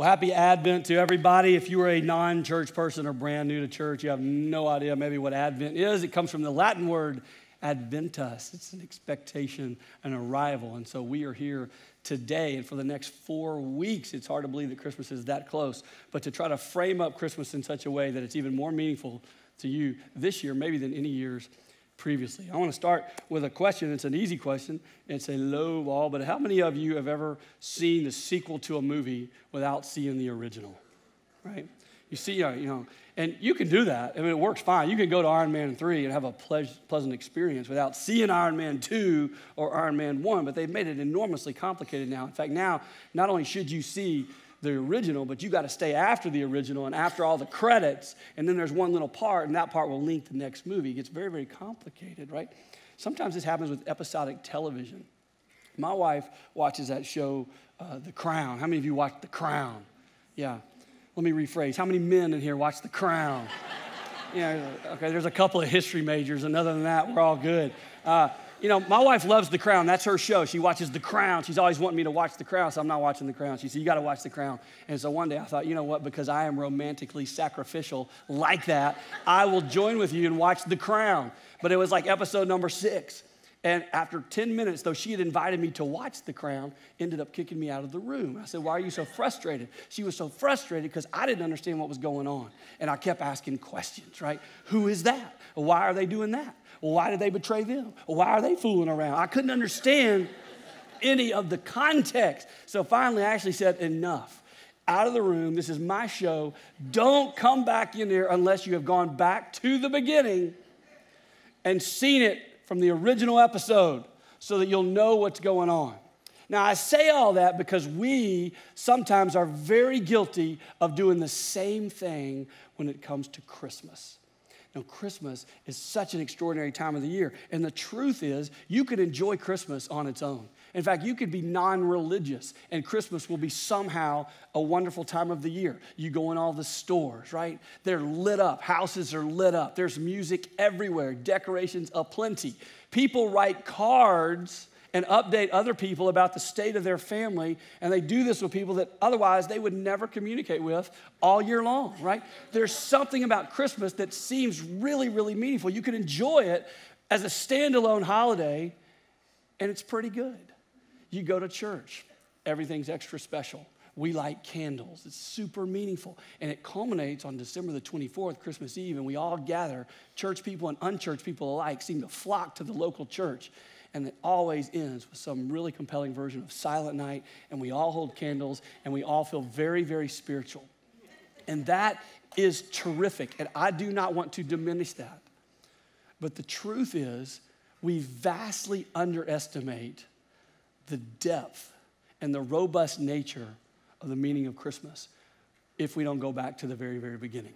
Well, happy Advent to everybody. If you are a non church person or brand new to church, you have no idea maybe what Advent is. It comes from the Latin word adventus, it's an expectation, an arrival. And so we are here today and for the next four weeks. It's hard to believe that Christmas is that close, but to try to frame up Christmas in such a way that it's even more meaningful to you this year, maybe than any years previously. I want to start with a question. It's an easy question. It's a low ball, but how many of you have ever seen the sequel to a movie without seeing the original? Right? You see, you know, and you can do that. I mean, it works fine. You can go to Iron Man 3 and have a pleasant experience without seeing Iron Man 2 or Iron Man 1, but they've made it enormously complicated now. In fact, now, not only should you see the original, but you got to stay after the original and after all the credits. And then there's one little part, and that part will link the next movie. It gets very, very complicated, right? Sometimes this happens with episodic television. My wife watches that show, uh, The Crown. How many of you watch The Crown? Yeah. Let me rephrase. How many men in here watch The Crown? yeah, okay, there's a couple of history majors, and other than that, we're all good. Uh, you know, my wife loves The Crown. That's her show. She watches The Crown. She's always wanting me to watch The Crown, so I'm not watching The Crown. She said, You got to watch The Crown. And so one day I thought, you know what? Because I am romantically sacrificial like that, I will join with you and watch The Crown. But it was like episode number six. And after 10 minutes, though she had invited me to watch The Crown, ended up kicking me out of the room. I said, Why are you so frustrated? She was so frustrated because I didn't understand what was going on. And I kept asking questions, right? Who is that? Why are they doing that? Why did they betray them? Why are they fooling around? I couldn't understand any of the context. So finally, I actually said, enough. Out of the room. This is my show. Don't come back in there unless you have gone back to the beginning and seen it from the original episode so that you'll know what's going on. Now, I say all that because we sometimes are very guilty of doing the same thing when it comes to Christmas. Now, Christmas is such an extraordinary time of the year. And the truth is, you can enjoy Christmas on its own. In fact, you could be non religious, and Christmas will be somehow a wonderful time of the year. You go in all the stores, right? They're lit up, houses are lit up, there's music everywhere, decorations aplenty. People write cards and update other people about the state of their family. And they do this with people that otherwise they would never communicate with all year long, right? There's something about Christmas that seems really, really meaningful. You can enjoy it as a standalone holiday, and it's pretty good. You go to church, everything's extra special. We light candles. It's super meaningful. And it culminates on December the 24th, Christmas Eve, and we all gather. Church people and unchurched people alike seem to flock to the local church and it always ends with some really compelling version of Silent Night, and we all hold candles, and we all feel very, very spiritual. And that is terrific, and I do not want to diminish that. But the truth is, we vastly underestimate the depth and the robust nature of the meaning of Christmas if we don't go back to the very, very beginning.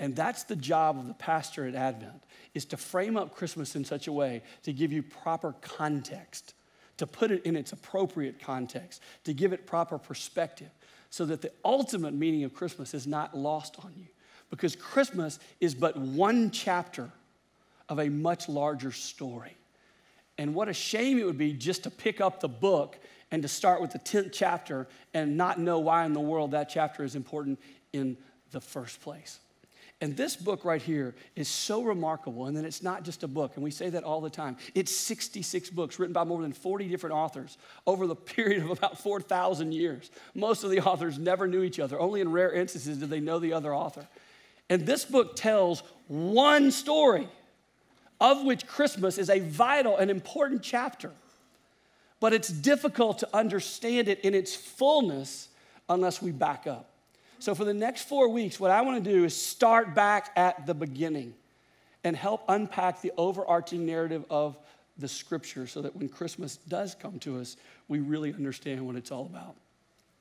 And that's the job of the pastor at Advent, is to frame up Christmas in such a way to give you proper context, to put it in its appropriate context, to give it proper perspective, so that the ultimate meaning of Christmas is not lost on you. Because Christmas is but one chapter of a much larger story. And what a shame it would be just to pick up the book and to start with the 10th chapter and not know why in the world that chapter is important in the first place. And this book right here is so remarkable. And then it's not just a book, and we say that all the time. It's 66 books written by more than 40 different authors over the period of about 4,000 years. Most of the authors never knew each other, only in rare instances did they know the other author. And this book tells one story, of which Christmas is a vital and important chapter. But it's difficult to understand it in its fullness unless we back up. So, for the next four weeks, what I want to do is start back at the beginning and help unpack the overarching narrative of the scripture so that when Christmas does come to us, we really understand what it's all about.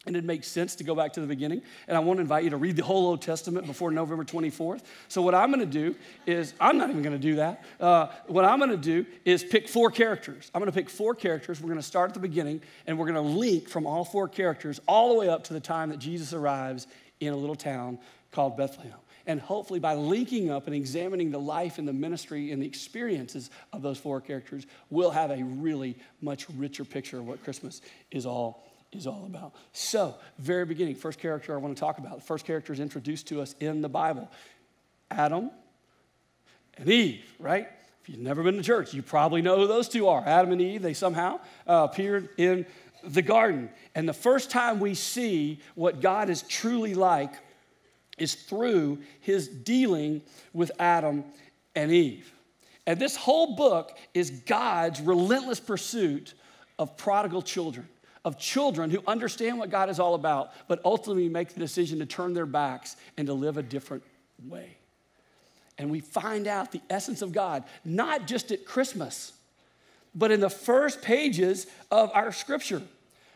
And it makes sense to go back to the beginning. And I want to invite you to read the whole Old Testament before November 24th. So, what I'm going to do is, I'm not even going to do that. Uh, what I'm going to do is pick four characters. I'm going to pick four characters. We're going to start at the beginning, and we're going to link from all four characters all the way up to the time that Jesus arrives in a little town called Bethlehem. And hopefully, by linking up and examining the life and the ministry and the experiences of those four characters, we'll have a really much richer picture of what Christmas is all is all about. So, very beginning, first character I want to talk about. The first character is introduced to us in the Bible Adam and Eve, right? If you've never been to church, you probably know who those two are. Adam and Eve, they somehow uh, appeared in the garden. And the first time we see what God is truly like is through his dealing with Adam and Eve. And this whole book is God's relentless pursuit of prodigal children, of children who understand what God is all about, but ultimately make the decision to turn their backs and to live a different way. And we find out the essence of God, not just at Christmas, but in the first pages of our scripture.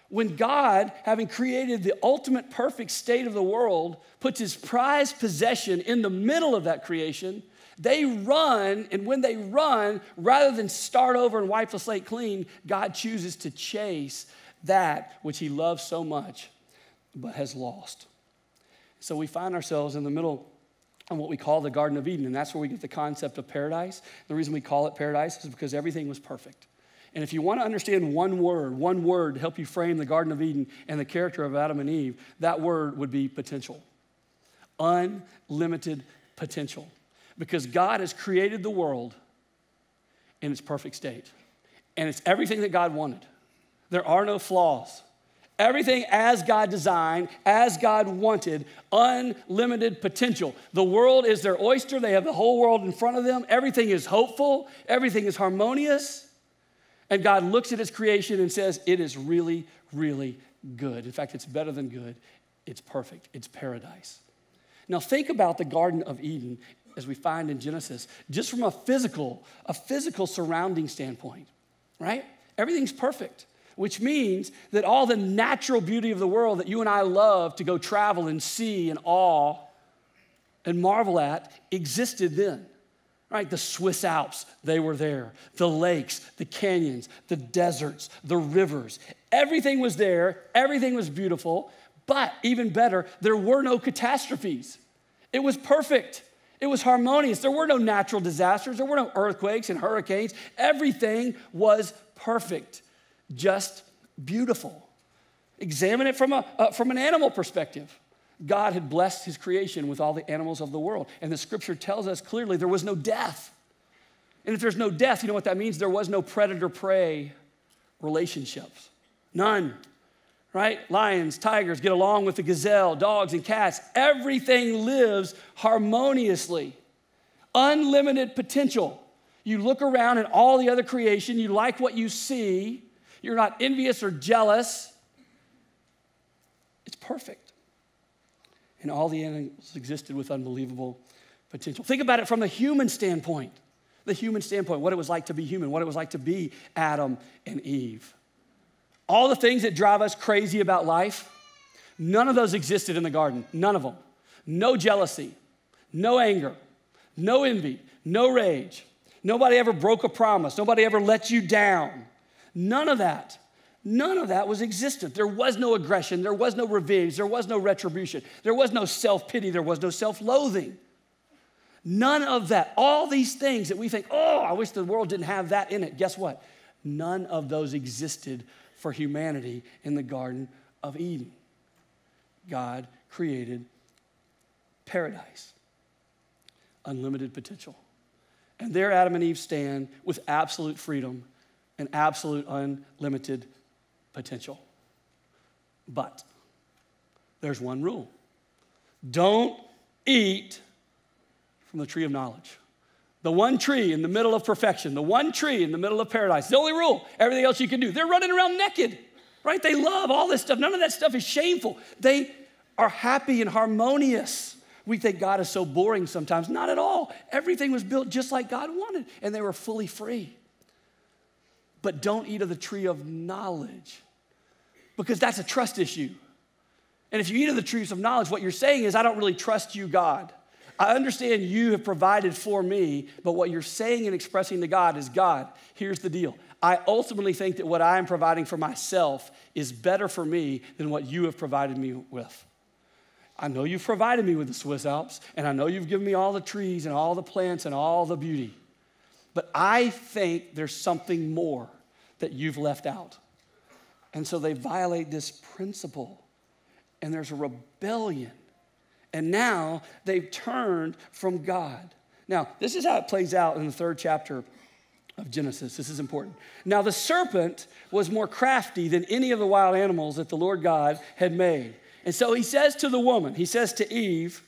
When God, having created the ultimate perfect state of the world, puts his prized possession in the middle of that creation, they run, and when they run, rather than start over and wipe the slate clean, God chooses to chase that which he loves so much but has lost. So we find ourselves in the middle of what we call the Garden of Eden, and that's where we get the concept of paradise. The reason we call it paradise is because everything was perfect. And if you want to understand one word, one word to help you frame the Garden of Eden and the character of Adam and Eve, that word would be potential. Unlimited potential. Because God has created the world in its perfect state. And it's everything that God wanted. There are no flaws. Everything as God designed, as God wanted, unlimited potential. The world is their oyster. They have the whole world in front of them. Everything is hopeful, everything is harmonious. And God looks at his creation and says, It is really, really good. In fact, it's better than good. It's perfect. It's paradise. Now, think about the Garden of Eden as we find in Genesis, just from a physical, a physical surrounding standpoint, right? Everything's perfect, which means that all the natural beauty of the world that you and I love to go travel and see and awe and marvel at existed then right? The Swiss Alps, they were there. The lakes, the canyons, the deserts, the rivers. Everything was there, everything was beautiful, but even better, there were no catastrophes. It was perfect. It was harmonious. There were no natural disasters, there were no earthquakes and hurricanes. Everything was perfect, just beautiful. Examine it from, a, uh, from an animal perspective. God had blessed his creation with all the animals of the world. And the scripture tells us clearly there was no death. And if there's no death, you know what that means? There was no predator prey relationships. None. Right? Lions, tigers get along with the gazelle, dogs, and cats. Everything lives harmoniously. Unlimited potential. You look around at all the other creation, you like what you see, you're not envious or jealous. It's perfect and all the animals existed with unbelievable potential. Think about it from the human standpoint the human standpoint, what it was like to be human, what it was like to be Adam and Eve. All the things that drive us crazy about life, none of those existed in the garden. None of them. No jealousy, no anger, no envy, no rage. Nobody ever broke a promise. Nobody ever let you down. None of that. None of that was existent. There was no aggression, there was no revenge, there was no retribution, there was no self pity, there was no self loathing. None of that. All these things that we think, oh, I wish the world didn't have that in it. Guess what? None of those existed for humanity in the Garden of Eden. God created paradise, unlimited potential. And there Adam and Eve stand with absolute freedom and absolute unlimited potential. But there's one rule don't eat from the tree of knowledge. The one tree in the middle of perfection, the one tree in the middle of paradise. The only rule. Everything else you can do. They're running around naked, right? They love all this stuff. None of that stuff is shameful. They are happy and harmonious. We think God is so boring sometimes. Not at all. Everything was built just like God wanted, and they were fully free. But don't eat of the tree of knowledge because that's a trust issue. And if you eat of the truths of knowledge, what you're saying is, I don't really trust you, God. I understand you have provided for me, but what you're saying and expressing to God is, God, here's the deal. I ultimately think that what I am providing for myself is better for me than what you have provided me with. I know you've provided me with the Swiss Alps, and I know you've given me all the trees and all the plants and all the beauty, but I think there's something more that you've left out. And so they violate this principle, and there's a rebellion. And now they've turned from God. Now, this is how it plays out in the third chapter of Genesis. This is important. Now, the serpent was more crafty than any of the wild animals that the Lord God had made. And so he says to the woman, he says to Eve,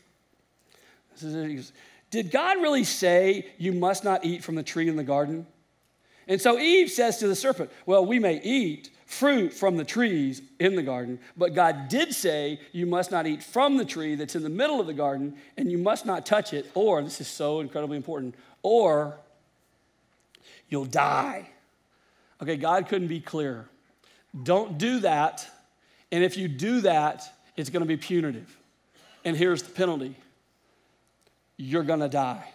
Did God really say you must not eat from the tree in the garden? And so Eve says to the serpent, Well, we may eat fruit from the trees in the garden, but God did say you must not eat from the tree that's in the middle of the garden, and you must not touch it, or, this is so incredibly important, or you'll die. Okay, God couldn't be clearer. Don't do that, and if you do that, it's gonna be punitive. And here's the penalty you're gonna die.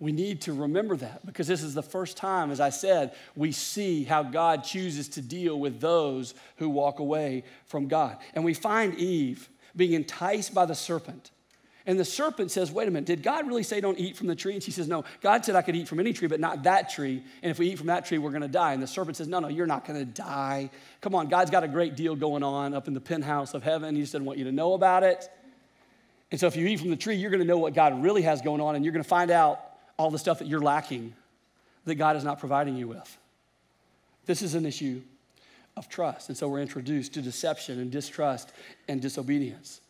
We need to remember that because this is the first time, as I said, we see how God chooses to deal with those who walk away from God. And we find Eve being enticed by the serpent. And the serpent says, Wait a minute, did God really say don't eat from the tree? And she says, No, God said I could eat from any tree, but not that tree. And if we eat from that tree, we're gonna die. And the serpent says, No, no, you're not gonna die. Come on, God's got a great deal going on up in the penthouse of heaven. He just doesn't want you to know about it. And so if you eat from the tree, you're gonna know what God really has going on, and you're gonna find out all the stuff that you're lacking that God is not providing you with. This is an issue of trust. And so we're introduced to deception and distrust and disobedience.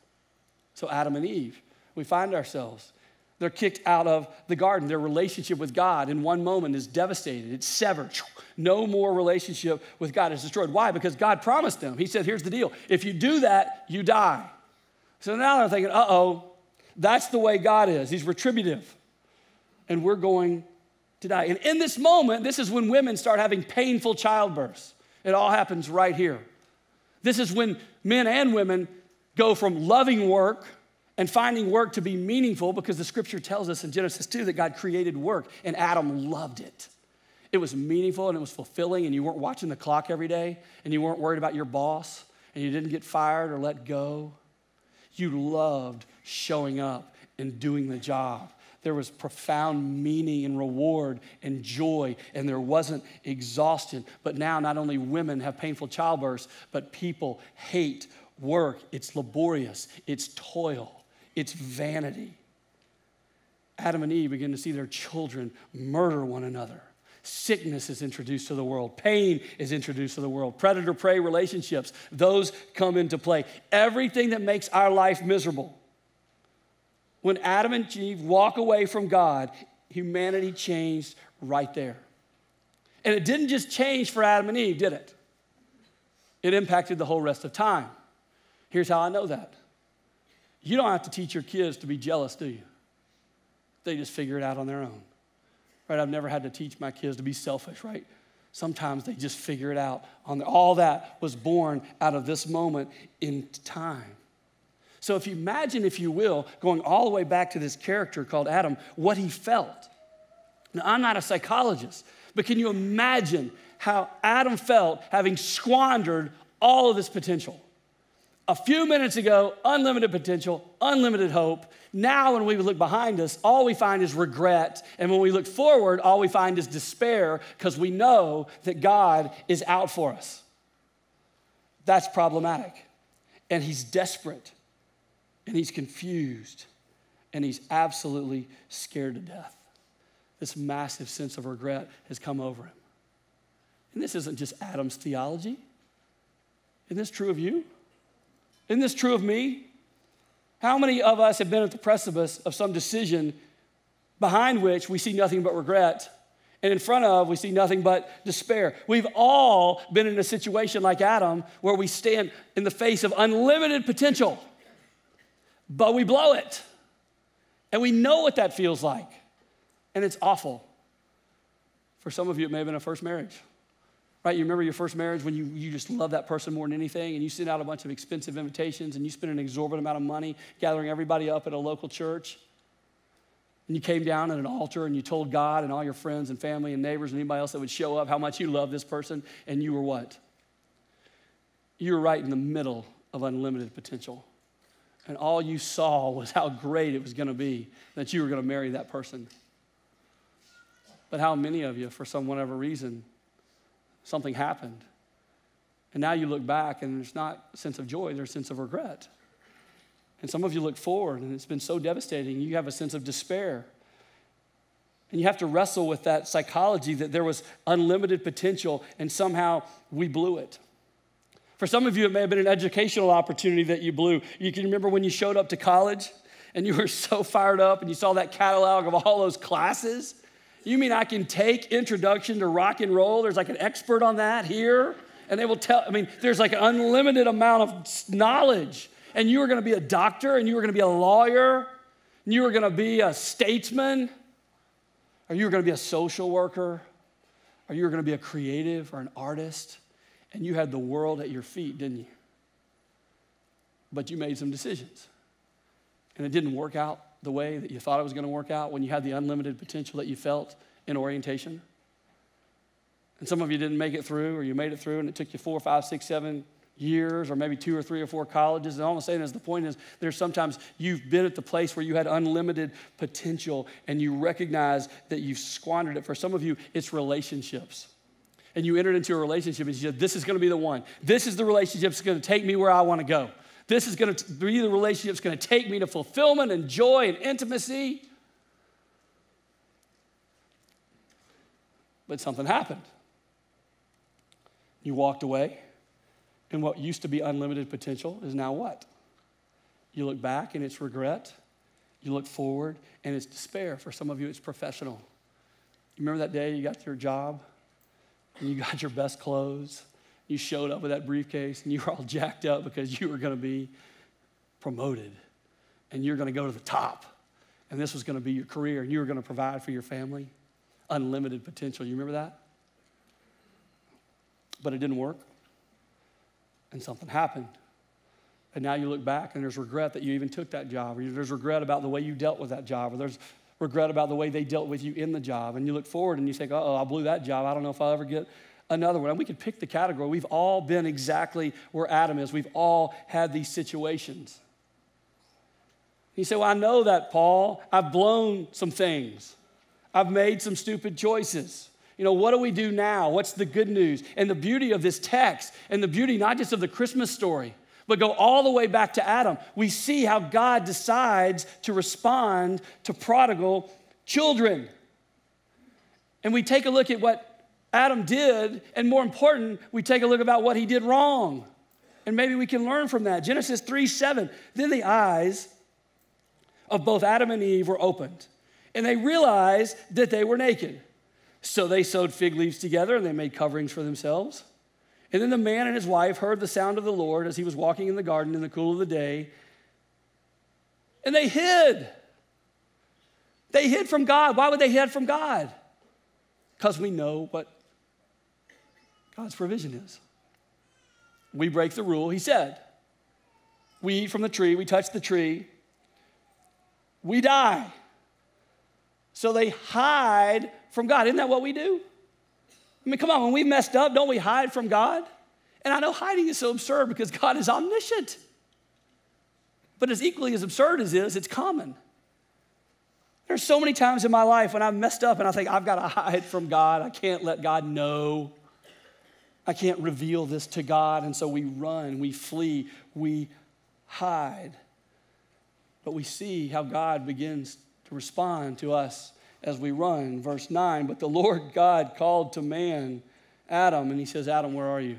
So, Adam and Eve, we find ourselves. They're kicked out of the garden. Their relationship with God in one moment is devastated. It's severed. No more relationship with God is destroyed. Why? Because God promised them. He said, Here's the deal if you do that, you die. So now they're thinking, uh oh, that's the way God is. He's retributive and we're going to die. And in this moment, this is when women start having painful childbirths. It all happens right here. This is when men and women go from loving work and finding work to be meaningful because the scripture tells us in Genesis 2 that God created work and Adam loved it. It was meaningful and it was fulfilling, and you weren't watching the clock every day, and you weren't worried about your boss, and you didn't get fired or let go. You loved showing up and doing the job there was profound meaning and reward and joy, and there wasn't exhaustion. But now, not only women have painful childbirths, but people hate work. It's laborious, it's toil, it's vanity. Adam and Eve begin to see their children murder one another. Sickness is introduced to the world. Pain is introduced to the world. Predator prey relationships, those come into play. Everything that makes our life miserable when Adam and Eve walk away from God, humanity changed right there. And it didn't just change for Adam and Eve, did it? It impacted the whole rest of time. Here's how I know that. You don't have to teach your kids to be jealous, do you? They just figure it out on their own. Right? I've never had to teach my kids to be selfish, right? Sometimes they just figure it out on all that was born out of this moment in time. So if you imagine, if you will, going all the way back to this character called Adam, what he felt. Now, I'm not a psychologist, but can you imagine how Adam felt having squandered all of this potential? A few minutes ago, unlimited potential, unlimited hope. Now, when we look behind us, all we find is regret. And when we look forward, all we find is despair because we know that God is out for us. That's problematic. And he's desperate and he's confused and he's absolutely scared to death. This massive sense of regret has come over him. And this isn't just Adam's theology. Isn't this true of you? Isn't this true of me? How many of us have been at the precipice of some decision behind which we see nothing but regret, and in front of we see nothing but despair? We've all been in a situation like Adam where we stand in the face of unlimited potential but we blow it. And we know what that feels like. And it's awful. For some of you, it may have been a first marriage. Right? You remember your first marriage when you, you just love that person more than anything, and you sent out a bunch of expensive invitations, and you spent an exorbitant amount of money gathering everybody up at a local church. And you came down at an altar and you told God and all your friends and family and neighbors and anybody else that would show up how much you love this person, and you were what? You were right in the middle of unlimited potential and all you saw was how great it was going to be that you were going to marry that person. But how many of you, for some whatever reason, something happened And now you look back and there's not a sense of joy, there's a sense of regret. And some of you look forward and it's been so devastating, you have a sense of despair. And you have to wrestle with that psychology that there was unlimited potential and somehow we blew it. For some of you, it may have been an educational opportunity that you blew. You can remember when you showed up to college and you were so fired up and you saw that catalog of all those classes. You mean I can take introduction to rock and roll? There's like an expert on that here. And they will tell, I mean, there's like an unlimited amount of knowledge. And you were going to be a doctor and you were going to be a lawyer and you were going to be a statesman or you were going to be a social worker or you were going to be a creative or an artist. And you had the world at your feet, didn't you? But you made some decisions. And it didn't work out the way that you thought it was going to work out when you had the unlimited potential that you felt in orientation. And some of you didn't make it through, or you made it through, and it took you four, five, six, seven years, or maybe two or three or four colleges. And all I'm saying is the point is there's sometimes you've been at the place where you had unlimited potential and you recognize that you've squandered it. For some of you, it's relationships and you entered into a relationship and you said, This is going to be the one. This is the relationship that's going to take me where I want to go. This is going to be the relationship that's going to take me to fulfillment and joy and intimacy. But something happened. You walked away, and what used to be unlimited potential is now what? You look back and it's regret. You look forward and it's despair. For some of you, it's professional. You remember that day you got your job? and you got your best clothes. You showed up with that briefcase and you were all jacked up because you were going to be promoted and you're going to go to the top. And this was going to be your career and you were going to provide for your family. Unlimited potential. You remember that? But it didn't work. And something happened. And now you look back and there's regret that you even took that job, or there's regret about the way you dealt with that job, or there's regret about the way they dealt with you in the job. And you look forward and you think, oh, I blew that job. I don't know if I'll ever get another one. And we could pick the category. We've all been exactly where Adam is. We've all had these situations. You say, Well, I know that, Paul. I've blown some things, I've made some stupid choices. You know, what do we do now? What's the good news? And the beauty of this text, and the beauty not just of the Christmas story, but go all the way back to Adam. We see how God decides to respond to prodigal children. And we take a look at what Adam did, and more important, we take a look about what he did wrong. And maybe we can learn from that. Genesis 3 7. Then the eyes of both Adam and Eve were opened, and they realized that they were naked. So they sewed fig leaves together and they made coverings for themselves. And then the man and his wife heard the sound of the Lord as he was walking in the garden in the cool of the day, and they hid. They hid from God. Why would they hid from God? Because we know what God's provision is. We break the rule, he said. We eat from the tree, we touch the tree, we die. So they hide from God. Isn't that what we do? I mean, come on, when we messed up, don't we hide from God? And I know hiding is so absurd because God is omniscient. But as equally as absurd as it is, it's common. There's so many times in my life when I've messed up and I think I've got to hide from God. I can't let God know. I can't reveal this to God. And so we run, we flee, we hide. But we see how God begins to respond to us as we run. Verse 9, but the Lord God called to man, Adam, and he says, Adam, where are you?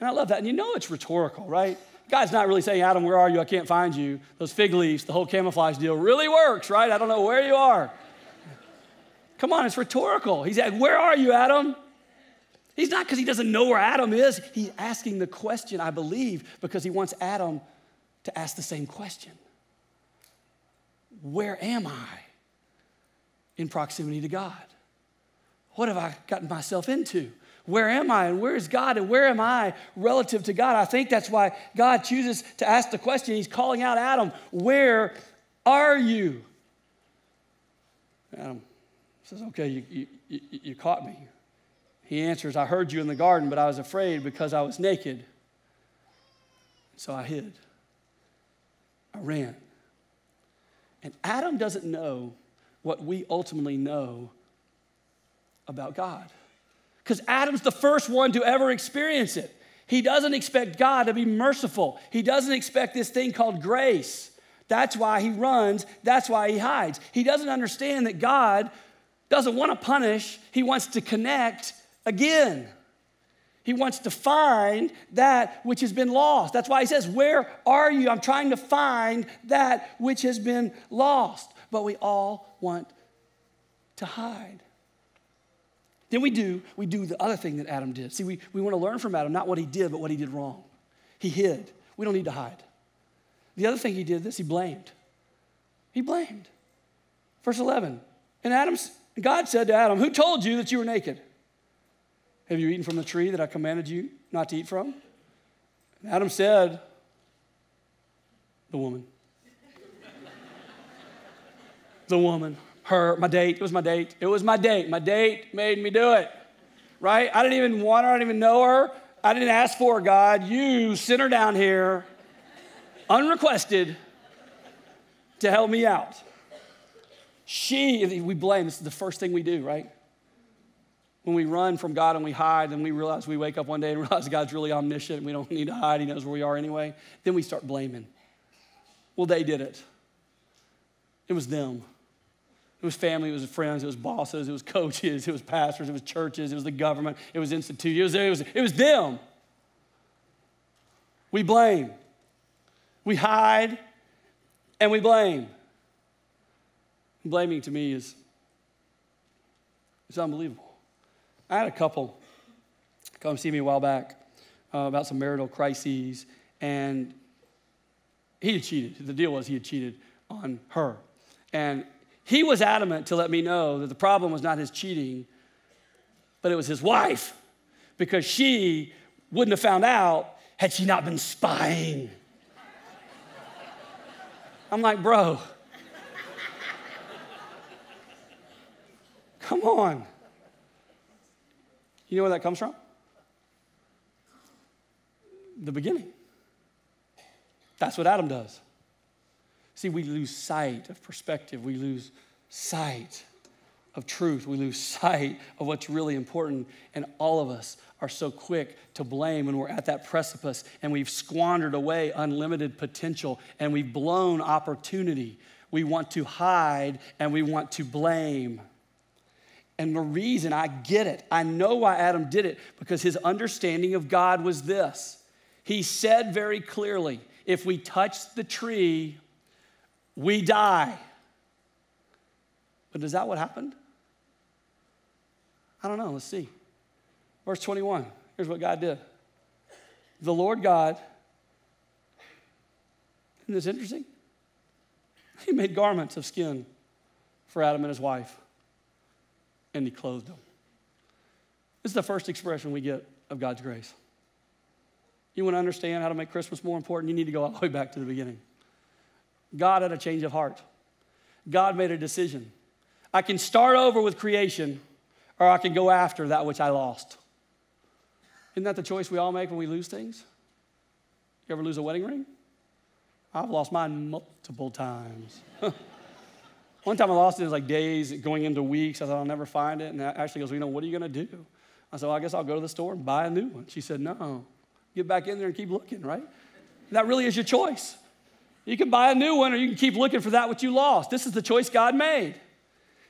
And I love that. And you know it's rhetorical, right? God's not really saying, Adam, where are you? I can't find you. Those fig leaves, the whole camouflage deal really works, right? I don't know where you are. Come on, it's rhetorical. He's like, Where are you, Adam? He's not because he doesn't know where Adam is. He's asking the question, I believe, because he wants Adam to ask the same question Where am I? in proximity to God? What have I gotten myself into? Where am I and where is God and where am I relative to God? I think that's why God chooses to ask the question. He's calling out Adam, Where are you? Adam says, Okay, you, you, you caught me. He answers, I heard you in the garden, but I was afraid because I was naked. So I hid. I ran. And Adam doesn't know what we ultimately know about God. Because Adam's the first one to ever experience it. He doesn't expect God to be merciful. He doesn't expect this thing called grace. That's why he runs. That's why he hides. He doesn't understand that God doesn't want to punish, he wants to connect again. He wants to find that which has been lost. That's why he says, Where are you? I'm trying to find that which has been lost. But we all want to hide. Then we do, we do the other thing that Adam did. See, we, we want to learn from Adam, not what he did, but what he did wrong. He hid. We don't need to hide. The other thing he did this, he blamed. He blamed. Verse 11. And Adam, God said to Adam, Who told you that you were naked? Have you eaten from the tree that I commanded you not to eat from? And Adam said, The woman. the woman. Her, my date. It was my date. It was my date. My date made me do it. Right? I didn't even want her. I didn't even know her. I didn't ask for her, God. You sent her down here unrequested to help me out. She, we blame, this is the first thing we do, right? When we run from God and we hide, and we realize we wake up one day and realize God's really omniscient and we don't need to hide, He knows where we are anyway, then we start blaming. Well, they did it. It was them. It was family, it was friends, it was bosses, it was coaches, it was pastors, it was churches, it was the government, it was institutions, it was, it was, it was them. We blame we hide, and we blame. Blaming to me is it's unbelievable. I had a couple come see me a while back uh, about some marital crises, and he had cheated. The deal was he had cheated on her. And he was adamant to let me know that the problem was not his cheating, but it was his wife, because she wouldn't have found out had she not been spying. I'm like, bro, come on. You know where that comes from? The beginning. That's what Adam does. See, we lose sight of perspective, we lose sight of truth, we lose sight of what's really important, and all of us are so quick to blame when we're at that precipice and we've squandered away unlimited potential and we've blown opportunity. We want to hide and we want to blame. And the reason I get it, I know why Adam did it, because his understanding of God was this. He said very clearly, if we touch the tree, we die. But is that what happened? I don't know. Let's see. Verse 21, here's what God did. The Lord God, isn't this interesting? He made garments of skin for Adam and his wife, and he clothed them. This is the first expression we get of God's grace. You want to understand how to make Christmas more important? You need to go all the way back to the beginning. God had a change of heart. God made a decision. I can start over with creation, or I can go after that which I lost. Isn't that the choice we all make when we lose things? You ever lose a wedding ring? I've lost mine multiple times. One time I lost it, it was like days going into weeks. I thought I'll never find it. And Ashley goes, well, you know, what are you going to do? I said, well, I guess I'll go to the store and buy a new one. She said, no, get back in there and keep looking, right? That really is your choice. You can buy a new one or you can keep looking for that which you lost. This is the choice God made.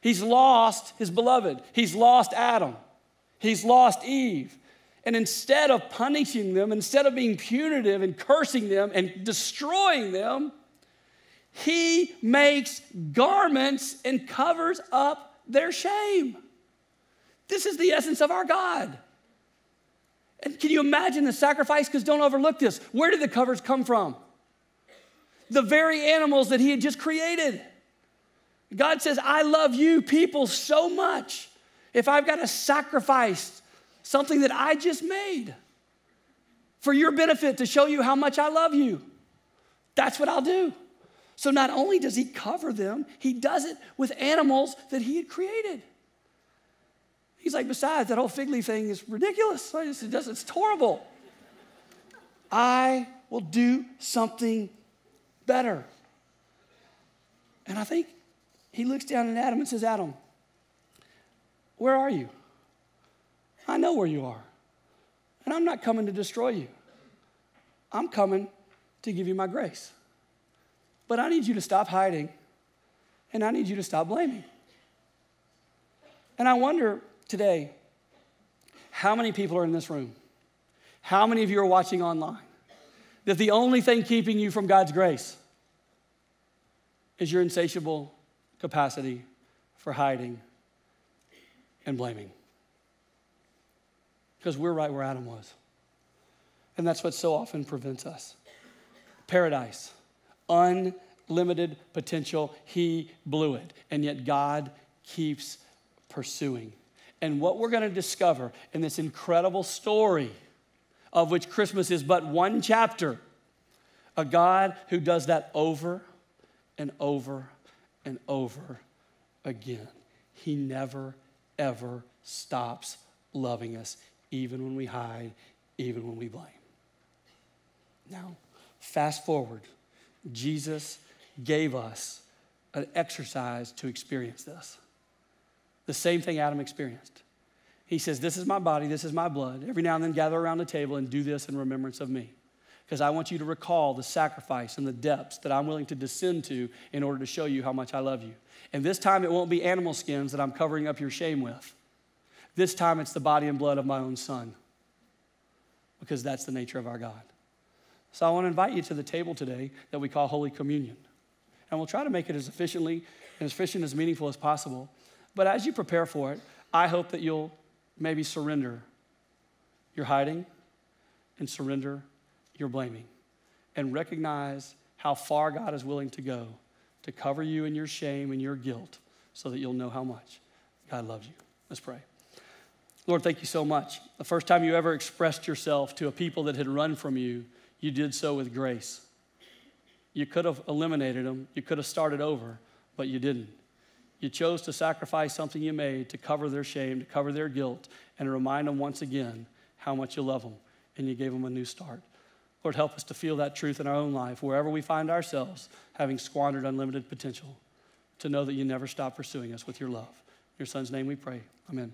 He's lost his beloved. He's lost Adam. He's lost Eve. And instead of punishing them, instead of being punitive and cursing them and destroying them, he makes garments and covers up their shame. This is the essence of our God. And can you imagine the sacrifice? Because don't overlook this. Where did the covers come from? The very animals that he had just created. God says, I love you people so much. If I've got to sacrifice something that I just made for your benefit to show you how much I love you. That's what I'll do. So not only does he cover them, he does it with animals that he had created. He's like, besides, that whole fig leaf thing is ridiculous. It's horrible. I will do something better. And I think he looks down at Adam and says, Adam, where are you? I know where you are. And I'm not coming to destroy you, I'm coming to give you my grace. But I need you to stop hiding and I need you to stop blaming. And I wonder today how many people are in this room? How many of you are watching online? That the only thing keeping you from God's grace is your insatiable capacity for hiding and blaming. Because we're right where Adam was. And that's what so often prevents us. Paradise, unlimited potential, he blew it. And yet God keeps pursuing. And what we're going to discover in this incredible story, of which Christmas is but one chapter, a God who does that over and over and over again. He never, ever stops loving us, even when we hide, even when we blame. Now, fast forward. Jesus gave us an exercise to experience this. The same thing Adam experienced. He says, This is my body, this is my blood. Every now and then gather around the table and do this in remembrance of me. Because I want you to recall the sacrifice and the depths that I'm willing to descend to in order to show you how much I love you. And this time it won't be animal skins that I'm covering up your shame with. This time it's the body and blood of my own son. Because that's the nature of our God. So I want to invite you to the table today that we call Holy Communion. And we'll try to make it as efficiently and as efficient as meaningful as possible. But as you prepare for it, I hope that you'll maybe surrender your hiding and surrender your blaming and recognize how far God is willing to go to cover you in your shame and your guilt so that you'll know how much God loves you. Let's pray. Lord, thank you so much. The first time you ever expressed yourself to a people that had run from you, you did so with grace. You could have eliminated them, you could have started over, but you didn't. You chose to sacrifice something you made to cover their shame, to cover their guilt, and remind them once again how much you love them, and you gave them a new start. Lord, help us to feel that truth in our own life, wherever we find ourselves having squandered unlimited potential, to know that you never stop pursuing us with your love. In your son's name we pray. Amen.